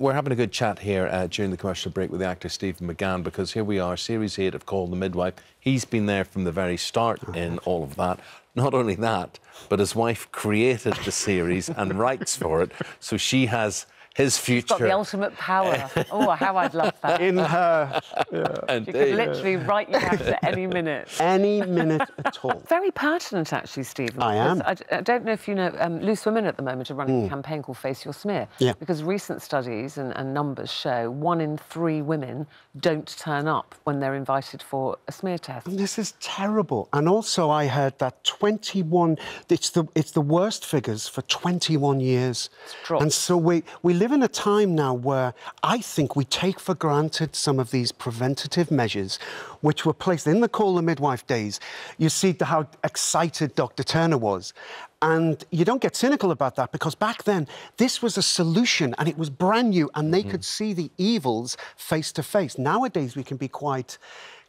We're having a good chat here uh, during the commercial break with the actor Stephen McGann because here we are, Series 8 of Call the Midwife. He's been there from the very start in all of that. Not only that, but his wife created the series and writes for it, so she has his future. Got the ultimate power. oh, how I'd love that. In her. Yeah. She could literally write you out at any minute. Any minute at all. Very pertinent, actually, Stephen. I am. I, I, don't know if you know, um, Loose Women at the moment are running mm. a campaign called Face Your Smear. Yeah. Because recent studies and, and numbers show one in three women don't turn up when they're invited for a smear test. And this is terrible. And also, I heard that 21, it's the, it's the worst figures for 21 years. And so we, we live live in a time now where I think we take for granted some of these preventative measures which were placed in the Call the Midwife days. You see how excited Dr. Turner was. And you don't get cynical about that because back then this was a solution and it was brand new and they mm. could see the evils face to face. Nowadays we can be quite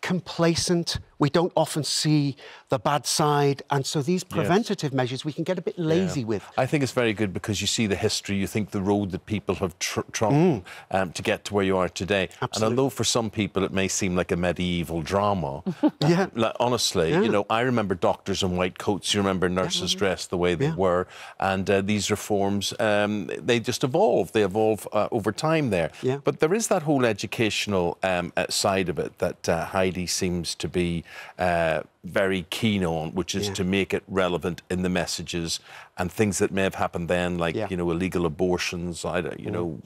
complacent. We don't often see the bad side. And so these preventative yes. measures we can get a bit lazy yeah. with. I think it's very good because you see the history, you think the road that people have tr trodden mm. um, to get to where you are today. Absolutely. And although for some people it may seem like a medieval drama, yeah. like, honestly, yeah. you know, I remember doctors in white coats, you remember nurses yeah. dressed the way they were. And uh, these reforms, um, they just evolve. They evolve uh, over time there. Yeah. But there is that whole educational um, uh, side of it that uh, Heidi seems to be uh, very keen on, which is yeah. to make it relevant in the messages and things that may have happened then, like yeah. you know illegal abortions. I, you know,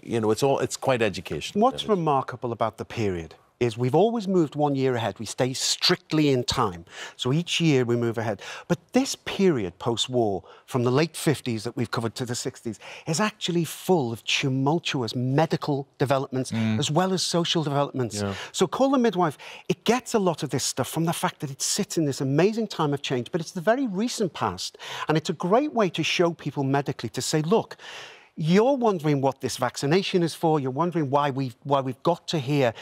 you know, it's all it's quite educational. What's remarkable about the period is we've always moved one year ahead. We stay strictly in time. So each year we move ahead. But this period post-war, from the late 50s that we've covered to the 60s, is actually full of tumultuous medical developments mm. as well as social developments. Yeah. So Call the Midwife, it gets a lot of this stuff from the fact that it sits in this amazing time of change, but it's the very recent past. And it's a great way to show people medically to say, look, you're wondering what this vaccination is for. You're wondering why we've, why we've got to here.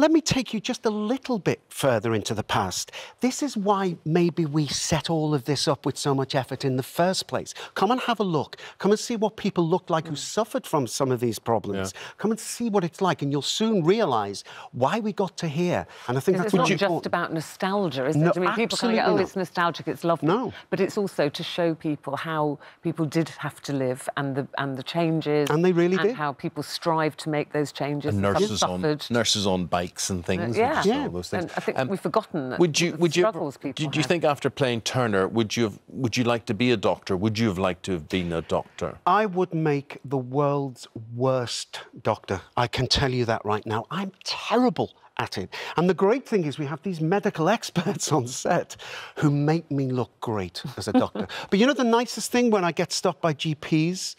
Let me take you just a little bit further into the past. This is why maybe we set all of this up with so much effort in the first place. Come and have a look. Come and see what people look like who suffered from some of these problems. Yeah. Come and see what it's like, and you'll soon realise why we got to here. And I think that's it's not just about nostalgia, is no, it? I mean, people kind of go, oh, it's nostalgic, it's lovely. No. But it's also to show people how people did have to live and the and the changes. And they really and did. how people strive to make those changes. And nurses on nurses on bikes bikes and things. Uh, yeah, yeah. those things. And I think um, we've forgotten that. Would you? Would you? Do, do you think after playing Turner, would you have? Would you like to be a doctor? Would you have liked to have been a doctor? I would make the world's worst doctor. I can tell you that right now. I'm terrible at it. And the great thing is we have these medical experts on set who make me look great as a doctor. but you know the nicest thing when I get stopped by GPs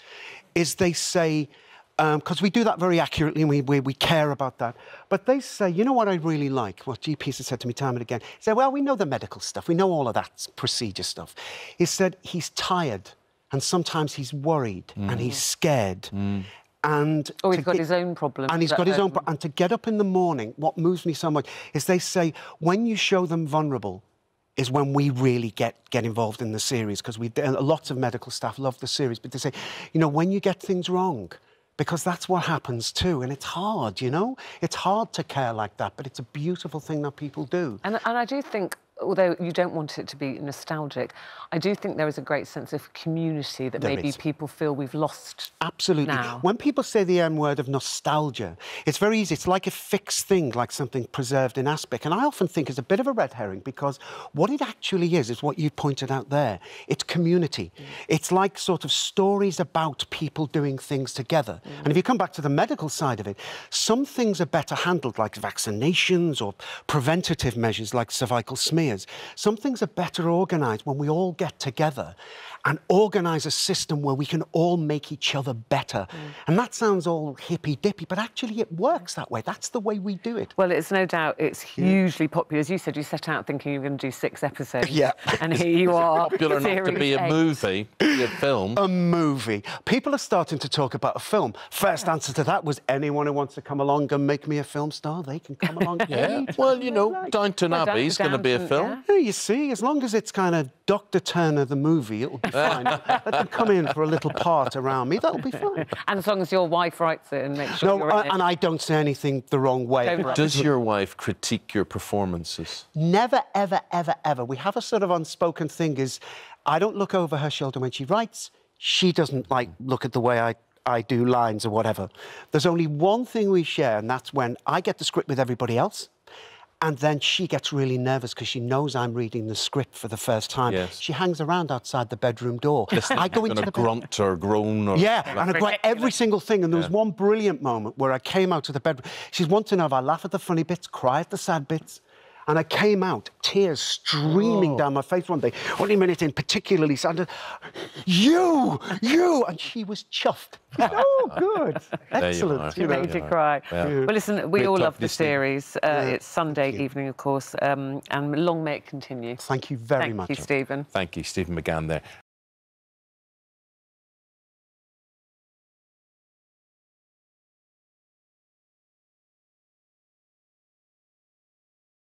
is they say, because um, we do that very accurately and we, we, we, care about that. But they say, you know what I really like? What GPs have said to me time and again. They say, well, we know the medical stuff. We know all of that procedure stuff. He said he's tired and sometimes he's worried mm. and he's scared. Mm. And oh, he's got get, his own problems. And he's got his own. and to get up in the morning, what moves me so much is they say when you show them vulnerable, is when we really get get involved in the series because we lots of medical staff love the series, but they say, you know, when you get things wrong, because that's what happens too. And it's hard, you know? It's hard to care like that, but it's a beautiful thing that people do. And, and I do think although you don't want it to be nostalgic, I do think there is a great sense of community that there maybe is. people feel we've lost. Absolutely. Now. When people say the M word of nostalgia, it's very easy. It's like a fixed thing, like something preserved in aspic. And I often think it's a bit of a red herring because what it actually is, is what you pointed out there. It's community. Mm. It's like sort of stories about people doing things together. Mm. And if you come back to the medical side of it, some things are better handled, like vaccinations or preventative measures like cervical smear some things are better organised when we all get together and organise a system where we can all make each other better. Mm. And that sounds all hippy-dippy, but actually it works that way. That's the way we do it. Well, it's no doubt, it's hugely yeah. popular. As you said, you set out thinking you were going to do six episodes. Yeah. And here you are. popular enough to be a movie, a film. A movie. People are starting to talk about a film. First yeah. answer to that was anyone who wants to come along and make me a film star, they can come along. yeah. Well, you know, Downton well, Abbey is going to be a film. Yeah. yeah. you see, as long as it's kind of Dr. Turner the movie, it'll be be fine. Let them come in for a little part around me. That'll be fine. And as long as your wife writes it and makes sure no, you're I, in it. and I don't say anything the wrong way. Does your wife critique your performances? Never, ever, ever, ever. We have a sort of unspoken thing is I don't look over her shoulder when she writes. She doesn't like look at the way I, I do lines or whatever. There's only one thing we share, and that's when I get the script with everybody else. And then she gets really nervous because she knows I'm reading the script for the first time. Yes. She hangs around outside the bedroom door. I go into Gonna the bed- grunt or groan or Yeah, and I got every single thing. And there was one brilliant moment where I came out of the bedroom. She's wanting to know if I laugh at the funny bits, cry at the sad bits. And I came out, tears streaming down my face one day. Only a minute in, particularly sad. You, you, and she was chuffed. oh, good, There you excellent. She you made you cry. Yeah. Well, listen, we Great all love the you, series. Uh, it's Sunday evening, of course, um, and long may it continue. Thank you very Thank much. Thank you, Stephen. Thank you, Stephen McGann there.